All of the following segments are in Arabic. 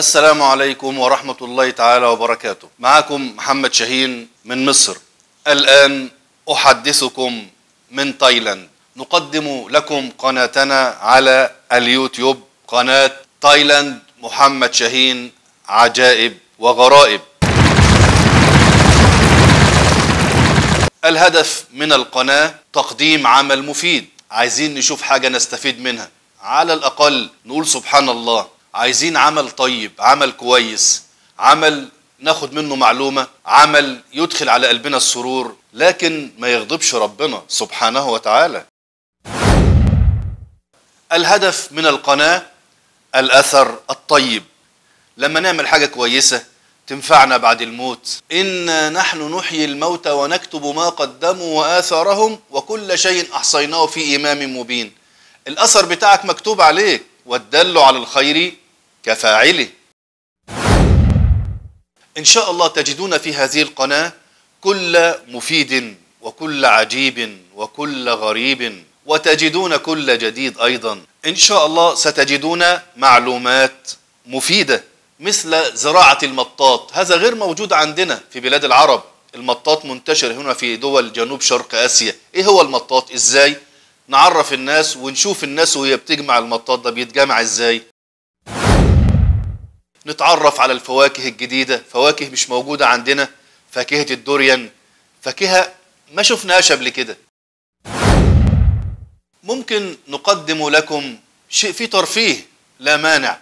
السلام عليكم ورحمة الله تعالى وبركاته. معكم محمد شاهين من مصر. الآن أحدثكم من تايلاند. نقدم لكم قناتنا على اليوتيوب قناة تايلاند محمد شاهين عجائب وغرائب. الهدف من القناة تقديم عمل مفيد. عايزين نشوف حاجة نستفيد منها. على الأقل نقول سبحان الله. عايزين عمل طيب عمل كويس عمل ناخد منه معلومة عمل يدخل على قلبنا السرور لكن ما يغضبش ربنا سبحانه وتعالى. الهدف من القناة الأثر الطيب. لما نعمل حاجة كويسة تنفعنا بعد الموت. إنا نحن نحيي الموتى ونكتب ما قدموا وآثارهم وكل شيء أحصيناه في إمام مبين. الأثر بتاعك مكتوب عليك. والدل على الخير كفاعله. إن شاء الله تجدون في هذه القناة كل مفيد وكل عجيب وكل غريب وتجدون كل جديد أيضا. إن شاء الله ستجدون معلومات مفيدة مثل زراعة المطاط. هذا غير موجود عندنا في بلاد العرب. المطاط منتشر هنا في دول جنوب شرق آسيا. إيه هو المطاط؟ إزاي؟ نعرف الناس ونشوف الناس وهي بتجمع المطاط ده بيتجمع إزاي. نتعرف على الفواكه الجديدة. فواكه مش موجودة عندنا. فاكهة الدوريان. فاكهة ما شفناهاش قبل كده. ممكن نقدم لكم شيء فيه ترفيه لا مانع.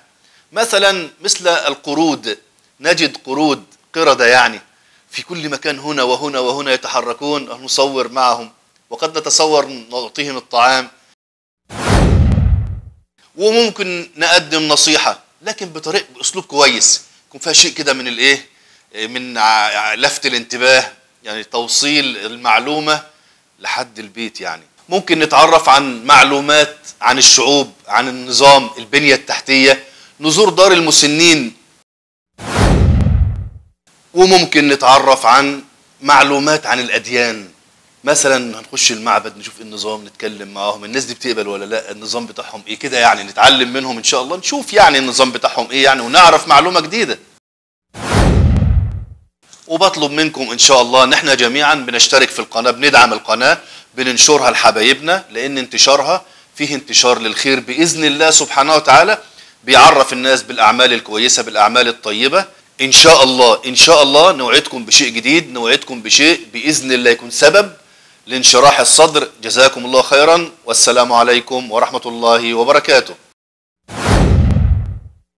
مثلا مثل القرود. نجد قرود قردة يعني. في كل مكان هنا وهنا وهنا يتحركون. نصور معهم. وقد نتصور نعطيهم الطعام. وممكن نقدم نصيحة لكن بطريقة بأسلوب كويس. يكون فيها شيء كده من الإيه؟ من لفت الانتباه يعني توصيل المعلومة لحد البيت يعني. ممكن نتعرف عن معلومات عن الشعوب عن النظام البنية التحتية نزور دار المسنين. وممكن نتعرف عن معلومات عن الأديان. مثلا هنخش المعبد نشوف النظام نتكلم معاهم الناس دي بتقبل ولا لأ النظام بتاعهم إيه كده يعني نتعلم منهم إن شاء الله نشوف يعني النظام بتاعهم إيه يعني ونعرف معلومة جديدة. وبطلب منكم إن شاء الله إن إحنا جميعا بنشترك في القناة بندعم القناة بننشرها لحبايبنا لأن انتشارها فيه انتشار للخير بإذن الله سبحانه وتعالى بيعرف الناس بالأعمال الكويسة بالأعمال الطيبة. إن شاء الله إن شاء الله نوعدكم بشيء جديد نوعدكم بشيء بإذن الله يكون سبب لانشراح الصدر. جزاكم الله خيرا. والسلام عليكم ورحمة الله وبركاته.